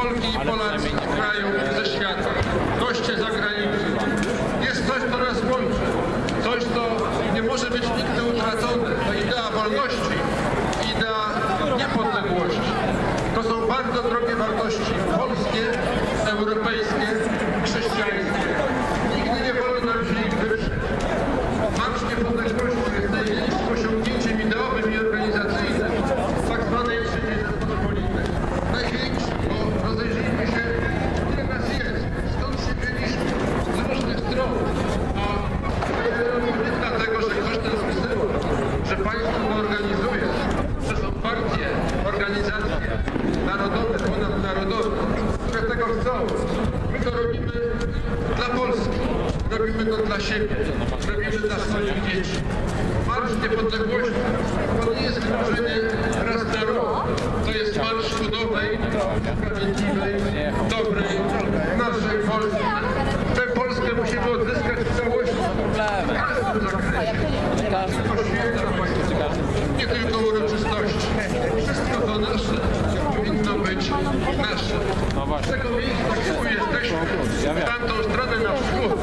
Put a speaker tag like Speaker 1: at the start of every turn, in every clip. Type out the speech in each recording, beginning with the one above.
Speaker 1: Polki i Polaków w kraju ze świata. Organizacje narodowe, ponadnarodowe, które tego chcą. My to robimy dla Polski, robimy to dla siebie, robimy dla swoich dzieci. Marsz Niepodległości to nie jest wydarzenie raz na rok. To jest marsz ku nowej, sprawiedliwej, dobrej, naszej Polski. Tę Polskę musimy odzyskać Tego miejsca, gdzie jesteśmy, w tamtą stronę na wschód,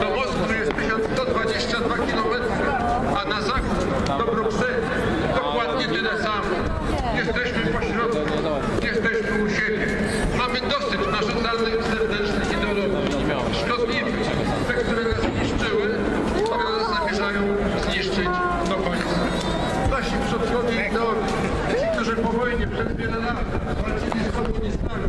Speaker 1: do Moskwy jest 1122 km, a na zachód do Brukseli dokładnie tyle samo. Jesteśmy pośrodku, jesteśmy u siebie. Mamy dosyć narzucanych serdecznych ideologii, szkodliwych, te, które nas zniszczyły i które nas zamierzają zniszczyć do końca. Nasi przodkowie ideologii, ci, którzy po wojnie przez wiele lat walczyli z komunistami,